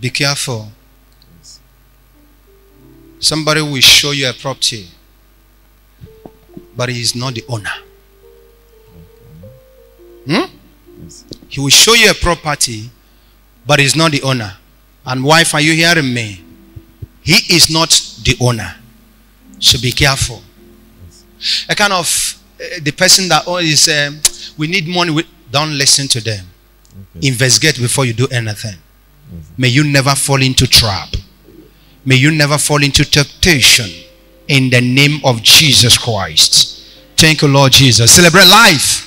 Be careful. Somebody will show you a property, but he is not the owner. Hmm? Yes. He will show you a property, but he's not the owner. And wife, are you hearing me? He is not the owner. So be careful. A kind of uh, the person that oh, is um, we need money. We, don't listen to them. Okay. Investigate before you do anything. May you never fall into trap. May you never fall into temptation. In the name of Jesus Christ. Thank you, Lord Jesus. Celebrate life.